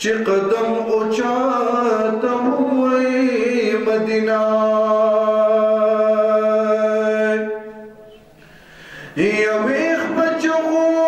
چې قدم او چاته وای بچو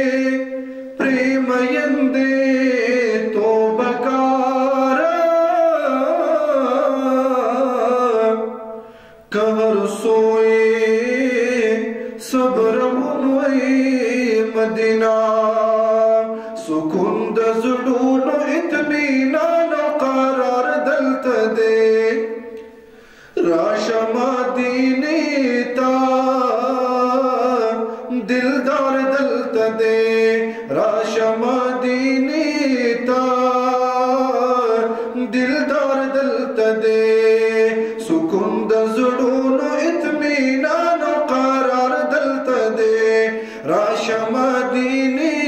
راشم دینی تار دلدار دلتا دے سکون د زړونو اطمینان قرار دلتا دے راشم دینی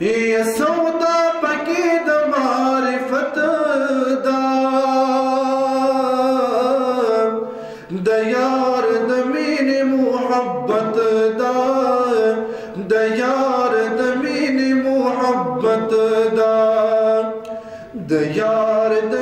یہ سودا پکی د معرفت دا د یار د مین محبت دا د د مین محبت دا د د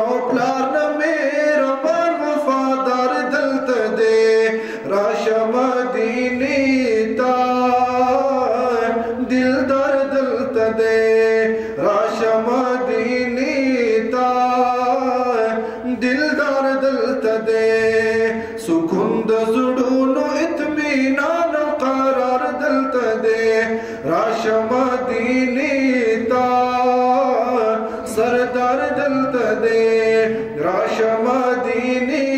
our plan न्तशमादिनि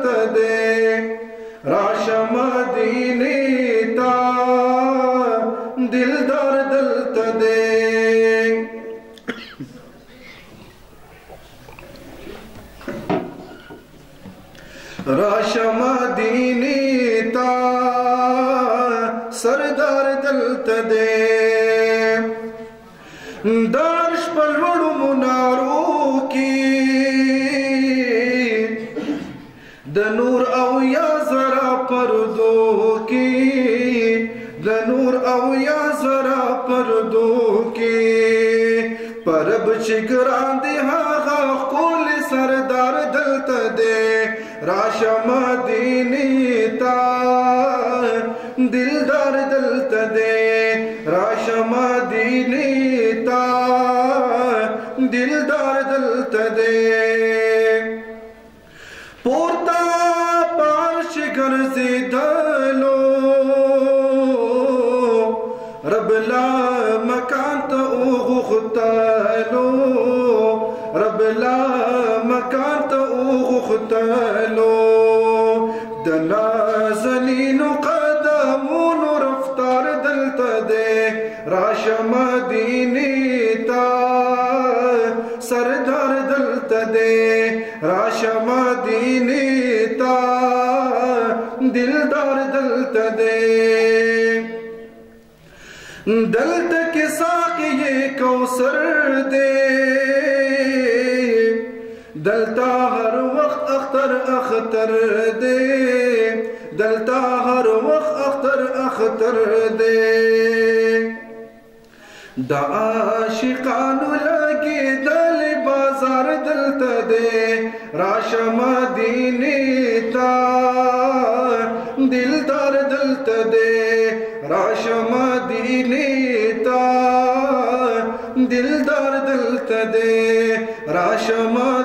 رخسار دلتا دے راشه مدینه تا دلدار پرب چګران دی هغه کول سردار دلته دی راشه مدینه تا دلدار دلته دی راشه مدینه تا دلدار دلته دی وغختلو رب لا مکان ته وغختلو د نازنینو قدمونو رفتار دلته ده راشه مدینه تا. سردار ده راشه مدینه تا. دلدار کې ساقي دے دلتا هر وخت اختر اختر دے دلتا هر وخت اختر اختر دے دا عاشقانو لگی دل بازار دلتا دے راشه مدینه تا دلدار دلتا دے راشه مدینه دلدار دلتا دے راشه مدینه